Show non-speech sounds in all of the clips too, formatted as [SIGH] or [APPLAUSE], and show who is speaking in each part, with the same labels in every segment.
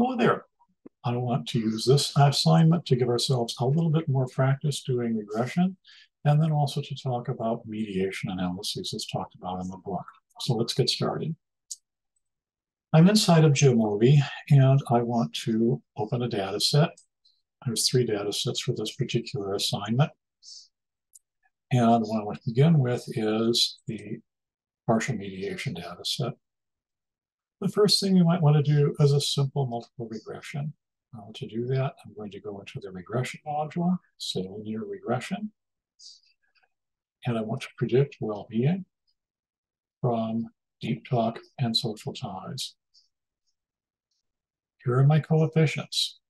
Speaker 1: Hello there. I want to use this assignment to give ourselves a little bit more practice doing regression, and then also to talk about mediation analyses as talked about in the book. So let's get started. I'm inside of Jamovi, and I want to open a data set. There's three data sets for this particular assignment. And what I want to begin with is the partial mediation data set. The first thing you might want to do is a simple multiple regression. Uh, to do that, I'm going to go into the regression module, say linear regression, and I want to predict well-being from deep talk and social ties. Here are my coefficients.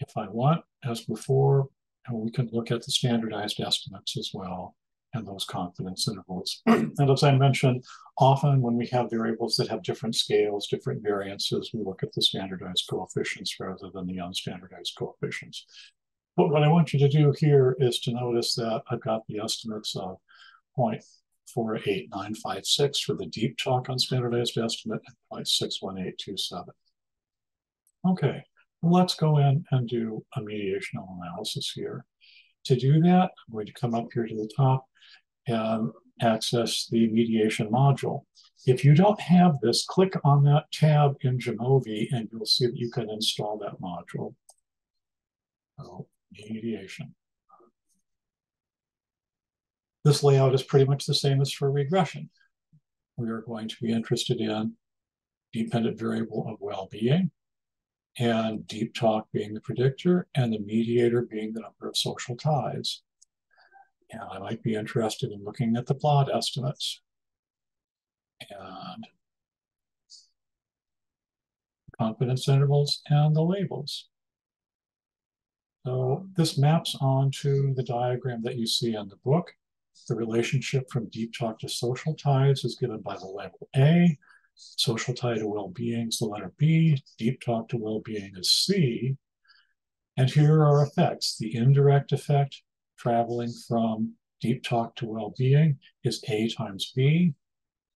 Speaker 1: If I want, as before, we can look at the standardized estimates as well and those confidence intervals. [CLEARS THROAT] and as I mentioned, often when we have variables that have different scales, different variances, we look at the standardized coefficients rather than the unstandardized coefficients. But what I want you to do here is to notice that I've got the estimates of 0.48956 for the deep talk unstandardized estimate and 0.61827. Okay, let's go in and do a mediational analysis here. To do that, I'm going to come up here to the top and access the mediation module. If you don't have this, click on that tab in Jamovi and you'll see that you can install that module. So, mediation. This layout is pretty much the same as for regression. We are going to be interested in dependent variable of well-being and deep talk being the predictor and the mediator being the number of social ties. And I might be interested in looking at the plot estimates and confidence intervals and the labels. So this maps onto the diagram that you see in the book. The relationship from deep talk to social ties is given by the label A. Social tie to well-being is the letter B. Deep talk to well-being is C. And here are effects. The indirect effect traveling from deep talk to well-being is A times B.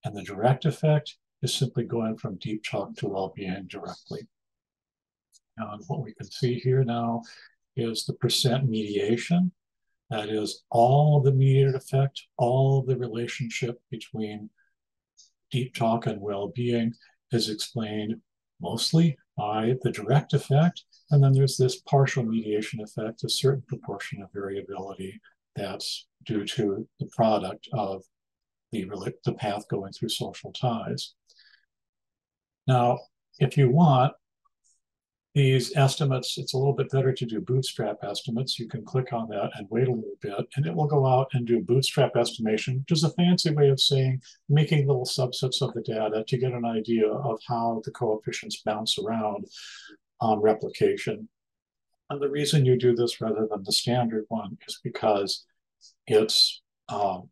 Speaker 1: And the direct effect is simply going from deep talk to well-being directly. And what we can see here now is the percent mediation. That is all of the mediated effect, all of the relationship between deep talk and well-being is explained mostly by the direct effect. And then there's this partial mediation effect, a certain proportion of variability that's due to the product of the, the path going through social ties. Now, if you want, these estimates, it's a little bit better to do bootstrap estimates. You can click on that and wait a little bit, and it will go out and do bootstrap estimation, which is a fancy way of saying making little subsets of the data to get an idea of how the coefficients bounce around on replication. And the reason you do this rather than the standard one is because it's um,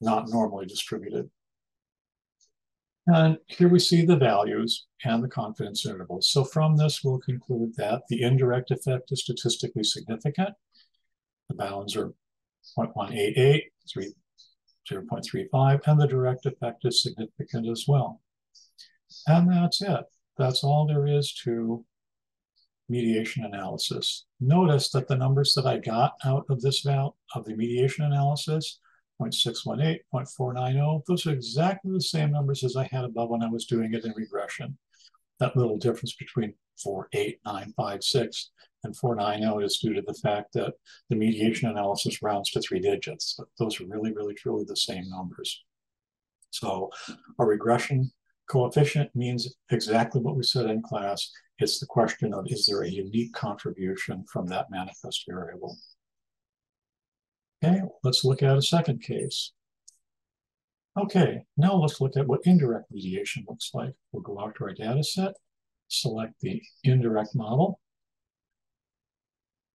Speaker 1: not normally distributed. And here we see the values and the confidence intervals. So from this, we'll conclude that the indirect effect is statistically significant. The bounds are 0.188, 3, 0.35, and the direct effect is significant as well. And that's it. That's all there is to mediation analysis. Notice that the numbers that I got out of this val of the mediation analysis 0.618, 0.490. Those are exactly the same numbers as I had above when I was doing it in regression. That little difference between 48956 and 490 is due to the fact that the mediation analysis rounds to three digits. But Those are really, really, truly the same numbers. So a regression coefficient means exactly what we said in class. It's the question of, is there a unique contribution from that manifest variable? Okay, let's look at a second case. Okay, now let's look at what indirect mediation looks like. We'll go out to our data set, select the indirect model.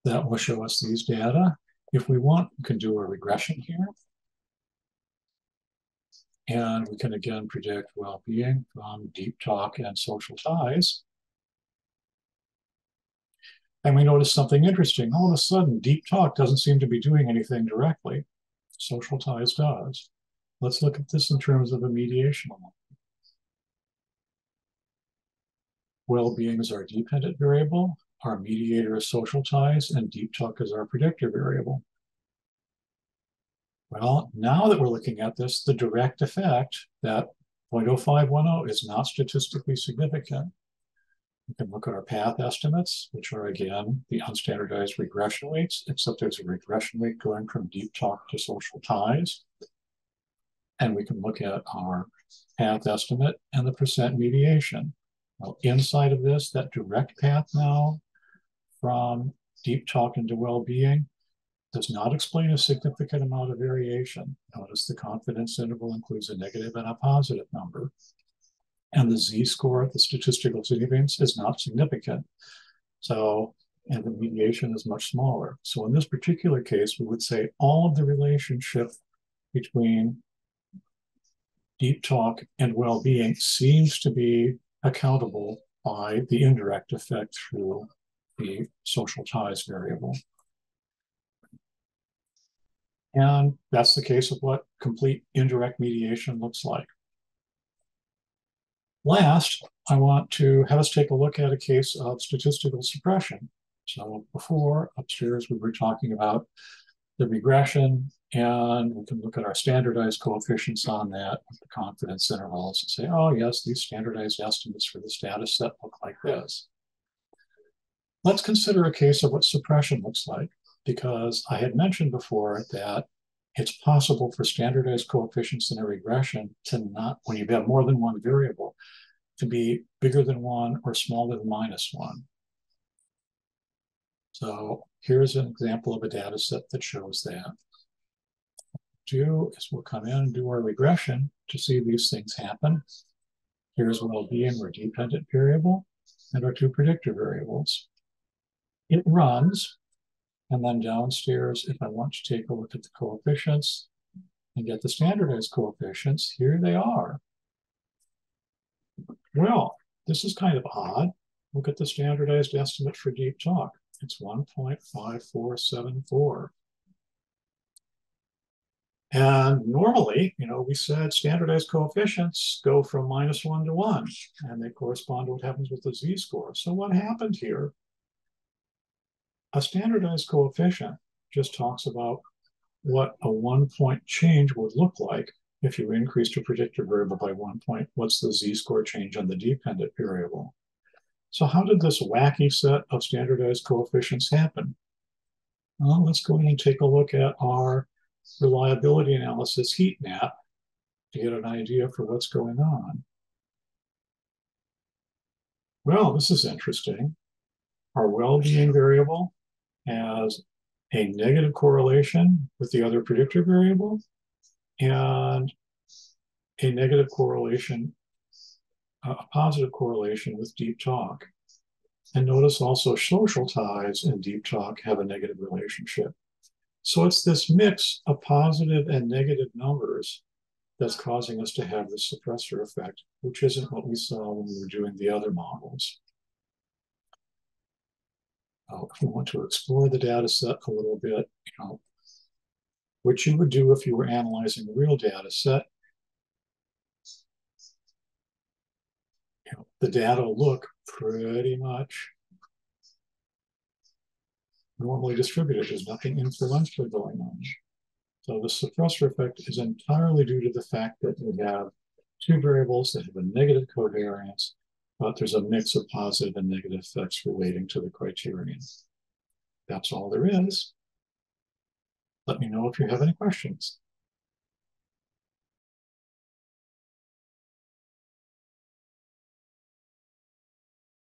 Speaker 1: That will show us these data. If we want, we can do a regression here. And we can again predict well-being from deep talk and social ties. And we notice something interesting. All of a sudden, deep talk doesn't seem to be doing anything directly. Social ties does. Let's look at this in terms of a mediation. well-being is our dependent variable, our mediator is social ties, and deep talk is our predictor variable. Well, now that we're looking at this, the direct effect that 0.0510 is not statistically significant. We can look at our path estimates, which are again the unstandardized regression weights, except there's a regression weight going from deep talk to social ties. And we can look at our path estimate and the percent mediation. Well, inside of this, that direct path now from deep talk into well-being does not explain a significant amount of variation. Notice the confidence interval includes a negative and a positive number. And the z-score, the statistical significance, is not significant. So, and the mediation is much smaller. So in this particular case, we would say all of the relationship between deep talk and well-being seems to be accountable by the indirect effect through the social ties variable. And that's the case of what complete indirect mediation looks like. Last, I want to have us take a look at a case of statistical suppression. So before, upstairs, we were talking about the regression, and we can look at our standardized coefficients on that with the confidence intervals and say, oh, yes, these standardized estimates for this data set look like this. Let's consider a case of what suppression looks like because I had mentioned before that it's possible for standardized coefficients in a regression to not, when you have more than one variable, to be bigger than one or smaller than minus one. So here's an example of a data set that shows that. Do is we'll come in and do our regression to see these things happen. Here's well-being our dependent variable and our two predictor variables. It runs and then downstairs, if I want to take a look at the coefficients and get the standardized coefficients, here they are. Well, this is kind of odd. Look at the standardized estimate for deep talk. It's 1.5474. And normally, you know, we said standardized coefficients go from minus one to one, and they correspond to what happens with the z-score. So what happened here a standardized coefficient just talks about what a one point change would look like if you increased a predictor variable by one point. What's the z-score change on the dependent variable? So how did this wacky set of standardized coefficients happen? Well, let's go ahead and take a look at our reliability analysis heat map to get an idea for what's going on. Well, this is interesting. Our well-being variable has a negative correlation with the other predictor variable and a negative correlation, a positive correlation with deep talk. And notice also social ties and deep talk have a negative relationship. So it's this mix of positive and negative numbers that's causing us to have this suppressor effect, which isn't what we saw when we were doing the other models uh, if you want to explore the data set a little bit, you know, what you would do if you were analyzing a real data set, you know, the data look pretty much normally distributed. There's nothing influential going on. So the suppressor effect is entirely due to the fact that we have two variables that have a negative covariance there's a mix of positive and negative effects relating to the criterion. That's all there is. Let me know if you have any questions.